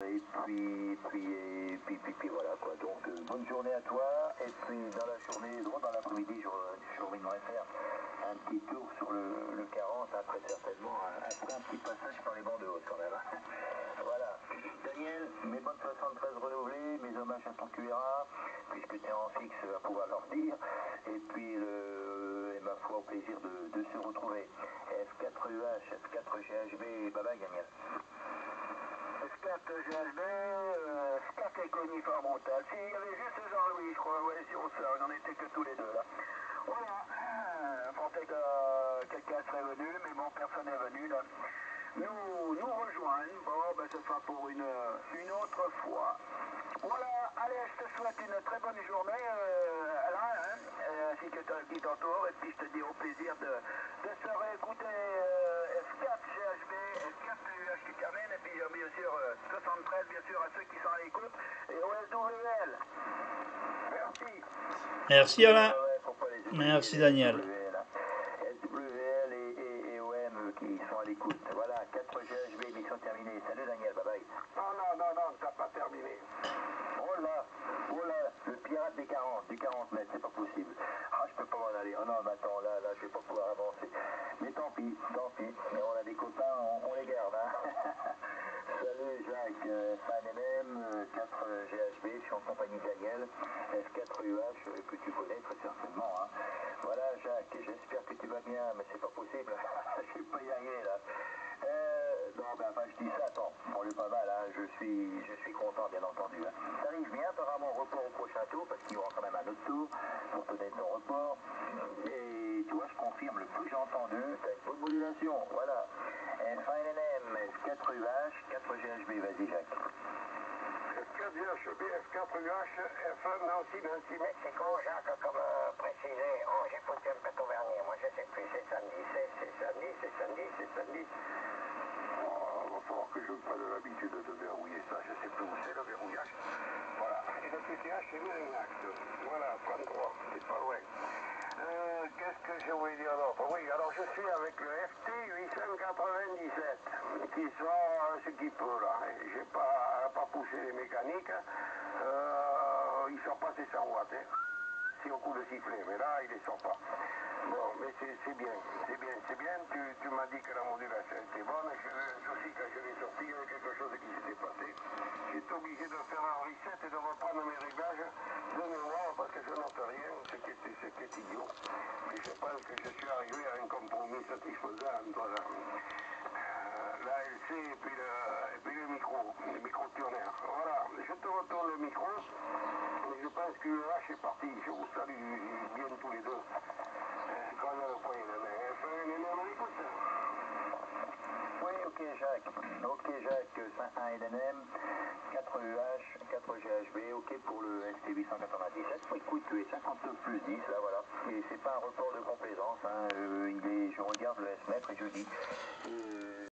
Et puis, puis, et puis, puis, puis voilà quoi. Donc, euh, bonne journée à toi. Et puis, dans la journée, droit dans l'après-midi, j'emmènerai faire un petit tour sur le, le 40, après certainement, un, après un petit passage par les bancs de haute quand même. hein. voilà. Daniel, mes bonnes 73 renouvelées, mes hommages à ton QRA, puisque tu es en fixe à pouvoir leur dire. Et puis, le, et ma foi, au plaisir de, de se retrouver. F4UH, F4GHB, bye bye Daniel. F4 GHB, euh, F4 Éconiforme Montal. S'il y avait juste Jean-Louis, je crois, ouais, on n'en était que tous les deux là. Voilà, euh, pensais que euh, quelqu'un serait venu, mais bon, personne n'est venu là. Nous, nous rejoindre, bon, ben ce sera pour une, une autre fois. Voilà, allez, je te souhaite une très bonne journée, euh, Alain, hein, euh, ainsi que qui t'entoure, et puis je te dis au plaisir de, de se réécouter euh, F4 GHB, F4 UH qui termine, et puis euh, bien sûr euh, 73, bien sûr, à ceux qui sont à l'écoute, et OSWL. Merci. Merci Alain. Ouais, faut pas les oublier, Merci, les Daniel. SWL, hein. SWL et, et, et OM euh, qui sont à l'écoute. Voilà, 4 GHB, mission terminée. Salut Daniel, bye bye. Non, non, non, non, t'as pas terminé. Oh là, oh là, le pirate des 40, du 40 mètres, c'est pas possible. Ah, je peux pas m'en aller. Oh non, mais attends, là, là, je vais pas pouvoir avancer. Mais tant pis, tant pis. Mais on a des copains, on, on les garde, hein. Salut Jacques, euh, FNMM, euh, 4 Je suis en compagnie Daniel, F4 UH, euh, que tu connais très certainement, hein. Voilà Jacques, j'espère que tu vas bien, mais c'est pas possible. je vais pas y arriver là. Euh, ben, enfin, je dis ça, attends, on est pas mal, hein. je, suis, je suis content, bien entendu. Hein. T'arrives bien, mon report au prochain tour, parce qu'il y aura quand même un autre tour pour te donner ton report. Et tu vois, je confirme, le peu que j'ai entendu, t'as une bonne modulation, voilà. F1NM, F4UH, 4GHB, vas-y Jacques. F4 GHB, F4 UH, F1 Nancy, Nancy, Mexico, Jacques, comme euh, précisé. Oh, foutu un peu au vernis. Moi, je sais plus, c'est samedi, c'est samedi, c'est samedi, c'est samedi. Oh, il va falloir que je prenne l'habitude de verrouiller ça. Je sais plus où c'est le verrouillage. Voilà. Et le PTH, c'est Mérignac. Voilà, 33, c'est pas loin. Euh, Qu'est-ce que je voulais dire d'autre? Oui, alors je suis avec le FT 897 qui sort euh, ce qu'il peut là. J'ai pas, les mécaniques. Euh, il sort pas ses 100 watts. hein. C'est au coup sifflet, mais là, il ne sort pas. Bon, mais c'est c'est bien, c'est bien, c'est bien. Tu, tu m'as dit que la modulation était bonne. Je, je aussi, quand je l'ai sorti, il y avait quelque chose qui s'était passé. J'étais obligé de faire un reset et de reprendre mes réglages de mémoire parce que je note rien, est idiot. Mais je pense que je suis arrivé à un compromis satisfaisant entre la, euh, la LC et le, et puis le micro, Voilà, je te retourne le micro. Je pense que là, c'est parti. Je vous salue bien tous les deux. Euh, Quand on a point. Oui, ok Jacques. Ok Jacques, 5 NM, 4 UH, 4 GHB, ok pour le ST 897. Écoute, tu es 59 plus 10, là voilà. Et c'est pas un report de complaisance, hein. euh, il est, je regarde le S-mètre et je dis, euh,